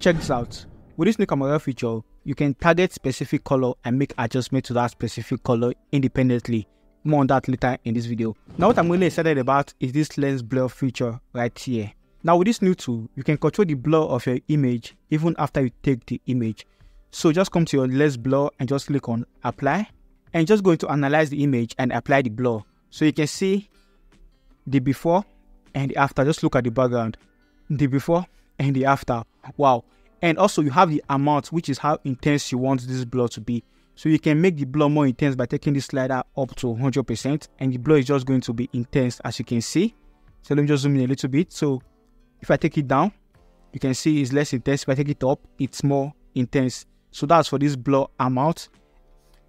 Check this out. With this new camera feature, you can target specific color and make adjustment to that specific color independently. More on that later in this video. Now what I'm really excited about is this lens blur feature right here. Now with this new tool, you can control the blur of your image even after you take the image. So just come to your lens blur and just click on apply and just going to analyze the image and apply the blur. So you can see the before and the after. Just look at the background. The before and the after. Wow. And also you have the amount, which is how intense you want this blur to be. So you can make the blur more intense by taking this slider up to 100% and the blur is just going to be intense as you can see. So let me just zoom in a little bit. So if I take it down, you can see it's less intense. If I take it up, it's more intense. So that's for this blur amount.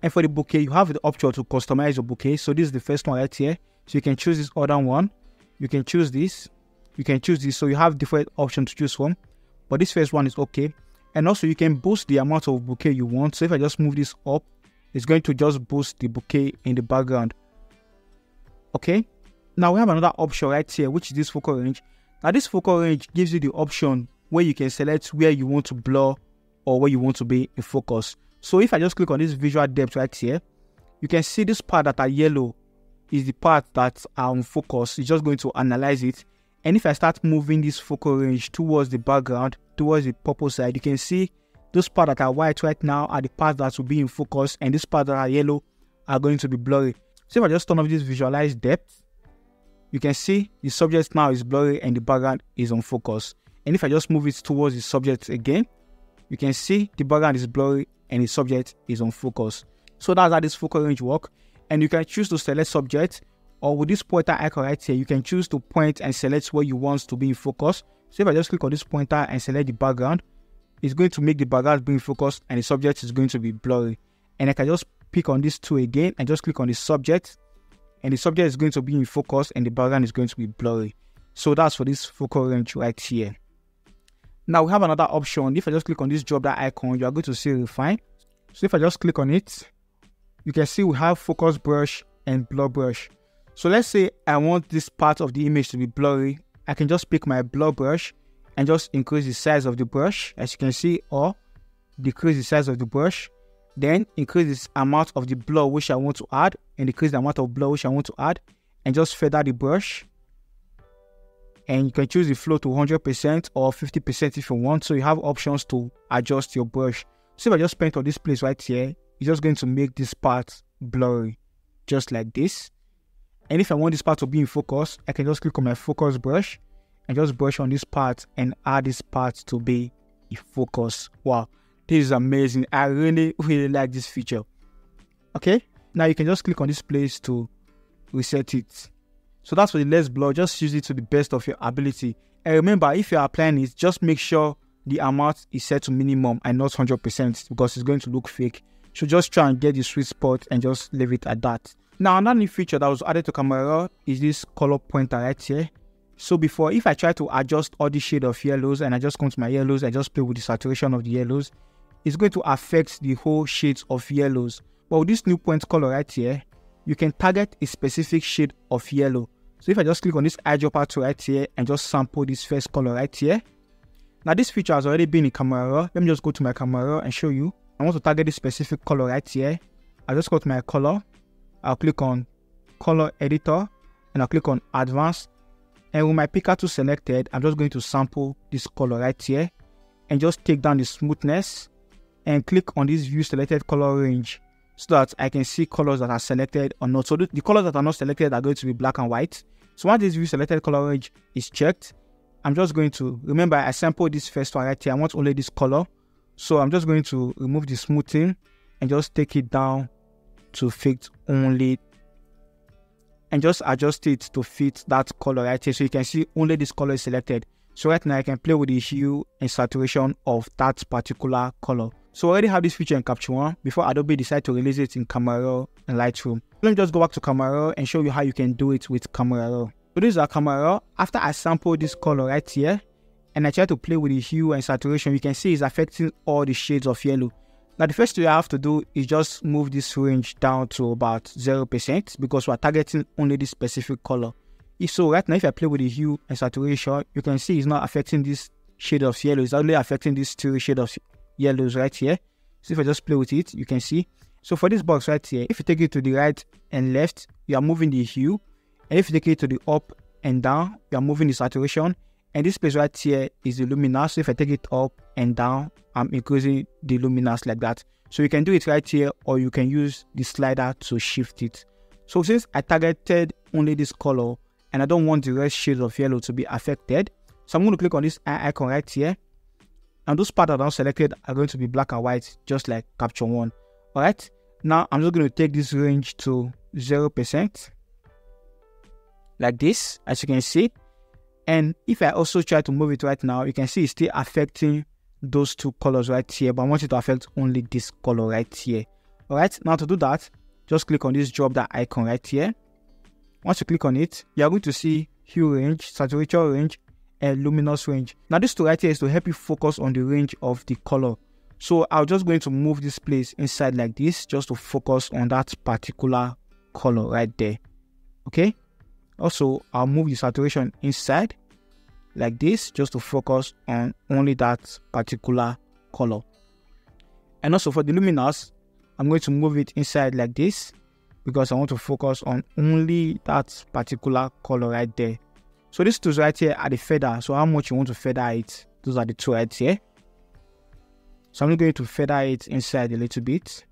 And for the bokeh, you have the option to customize your bokeh. So this is the first one right here. So you can choose this other one. You can choose this. You can choose this. So you have different options to choose from but this first one is okay. And also you can boost the amount of bokeh you want. So if I just move this up, it's going to just boost the bokeh in the background. Okay. Now we have another option right here, which is this focal range. Now this focal range gives you the option where you can select where you want to blur or where you want to be in focus. So if I just click on this visual depth right here, you can see this part that are yellow is the part that are on focus. It's just going to analyze it and if I start moving this focal range towards the background, towards the purple side, you can see those parts that are white right now are the parts that will be in focus and these parts that are yellow are going to be blurry. So if I just turn off this visualize depth, you can see the subject now is blurry and the background is on focus. And if I just move it towards the subject again, you can see the background is blurry and the subject is on focus. So that's how this focal range work. And you can choose to select subject or with this pointer icon right here, you can choose to point and select where you want to be in focus. So if I just click on this pointer and select the background, it's going to make the background be in focus and the subject is going to be blurry. And I can just pick on this tool again and just click on the subject and the subject is going to be in focus and the background is going to be blurry. So that's for this focal range right here. Now we have another option. If I just click on this drop that icon, you are going to see refine. So if I just click on it, you can see we have focus brush and blur brush. So let's say I want this part of the image to be blurry. I can just pick my blur brush and just increase the size of the brush as you can see or decrease the size of the brush. Then increase the amount of the blur which I want to add and decrease the amount of blur which I want to add and just feather the brush. And you can choose the flow to 100% or 50% if you want. So you have options to adjust your brush. So if I just paint on this place right here, it's just going to make this part blurry just like this. And if I want this part to be in focus, I can just click on my focus brush and just brush on this part and add this part to be in focus. Wow, this is amazing. I really, really like this feature. Okay, now you can just click on this place to reset it. So that's for the lens blur. Just use it to the best of your ability. And remember, if you're applying it, just make sure the amount is set to minimum and not 100% because it's going to look fake. So just try and get the sweet spot and just leave it at that. Now another new feature that was added to Camera is this color pointer right here. So before, if I try to adjust all the shade of yellows and I just come to my yellows, I just play with the saturation of the yellows, it's going to affect the whole shades of yellows. But with this new point color right here, you can target a specific shade of yellow. So if I just click on this eyedropper tool right here and just sample this first color right here. Now this feature has already been in Camera. Let me just go to my Camera and show you. I want to target this specific color right here. I just go to my color I'll click on color editor and I'll click on advanced and with my picker tool selected I'm just going to sample this color right here and just take down the smoothness and click on this view selected color range so that I can see colors that are selected or not. So the, the colors that are not selected are going to be black and white. So once this view selected color range is checked, I'm just going to, remember I sampled this first one right here. I want only this color. So I'm just going to remove the smoothing and just take it down to fit only and just adjust it to fit that color right here so you can see only this color is selected so right now I can play with the hue and saturation of that particular color so I already have this feature in Capture One before Adobe decide to release it in Camera Raw and Lightroom. Let me just go back to Camera Raw and show you how you can do it with Camera Raw. So this is our Camera Raw. After I sample this color right here and I try to play with the hue and saturation, you can see it's affecting all the shades of yellow. Now the first thing you have to do is just move this range down to about 0% because we're targeting only this specific color. If so, right now if I play with the hue and saturation, you can see it's not affecting this shade of yellow. It's only affecting these two shade of yellows right here. So if I just play with it, you can see. So for this box right here, if you take it to the right and left, you are moving the hue. And if you take it to the up and down, you are moving the saturation. And this place right here is the luminance. So if I take it up and down, I'm increasing the luminance like that. So you can do it right here or you can use the slider to shift it. So since I targeted only this color and I don't want the rest shades of yellow to be affected, so I'm going to click on this icon right here. And those parts that are selected are going to be black and white, just like Capture One. Alright, now I'm just going to take this range to 0%, like this, as you can see. And if I also try to move it right now, you can see it's still affecting those two colors right here, but I want it to affect only this color right here. Alright, now to do that, just click on this drop that icon right here. Once you click on it, you are going to see hue range, saturation range, and luminance range. Now this two right here is to help you focus on the range of the color. So I'm just going to move this place inside like this just to focus on that particular color right there. Okay. Also, I'll move the saturation inside like this just to focus on only that particular color. And also for the luminance, I'm going to move it inside like this because I want to focus on only that particular color right there. So these two right here are the feather. So how much you want to feather it? Those are the two right here. So I'm going to feather it inside a little bit.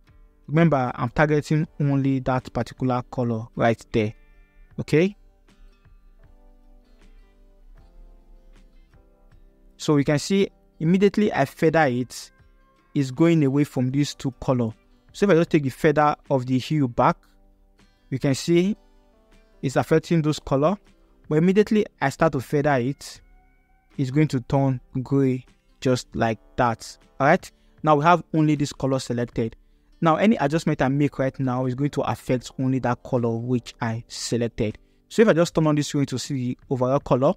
Remember, I'm targeting only that particular color right there. Okay. So you can see immediately I feather it, is going away from these two color. So if I just take the feather of the hue back, you can see it's affecting those color. But immediately I start to feather it, it's going to turn gray just like that. Alright, now we have only this color selected. Now any adjustment I make right now is going to affect only that color which I selected. So if I just turn on this screen to see the overall color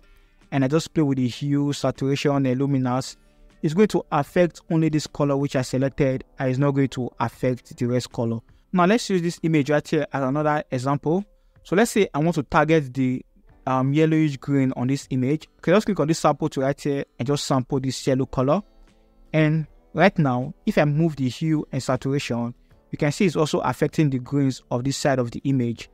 and I just play with the hue, saturation, and luminance, it's going to affect only this color which I selected and it's not going to affect the rest color. Now let's use this image right here as another example. So let's say I want to target the um, yellowish green on this image. Okay, just click on this sample to right here and just sample this yellow color. And right now, if I move the hue and saturation, you can see it's also affecting the greens of this side of the image.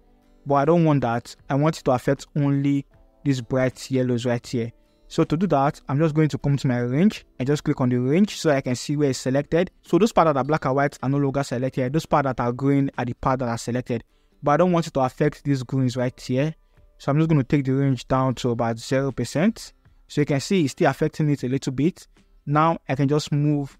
But I don't want that. I want it to affect only these bright yellows right here. So to do that, I'm just going to come to my range and just click on the range so I can see where it's selected. So those parts that are black and white are no longer selected. Those parts that are green are the parts that are selected. But I don't want it to affect these greens right here. So I'm just going to take the range down to about 0%. So you can see it's still affecting it a little bit. Now I can just move.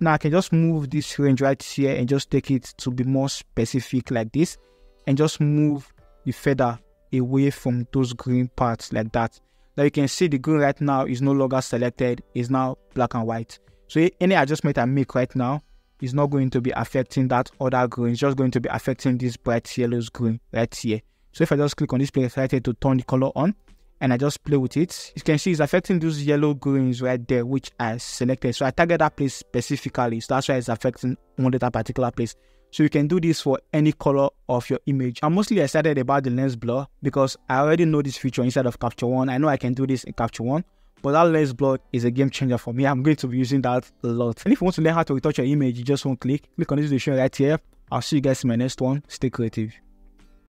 Now I can just move this range right here and just take it to be more specific like this. And just move the feather away from those green parts like that. Now you can see the green right now is no longer selected, is now black and white. So any adjustment I make right now is not going to be affecting that other green, it's just going to be affecting this bright yellows green right here. So if I just click on this place right here to turn the color on and I just play with it, you can see it's affecting those yellow greens right there, which I selected. So I target that place specifically. So that's why it's affecting only that particular place. So you can do this for any color of your image. I'm mostly excited about the lens blur because I already know this feature inside of Capture One. I know I can do this in Capture One, but that lens blur is a game changer for me. I'm going to be using that a lot. And if you want to learn how to retouch your image, you just one click, click on this description right here. I'll see you guys in my next one. Stay creative.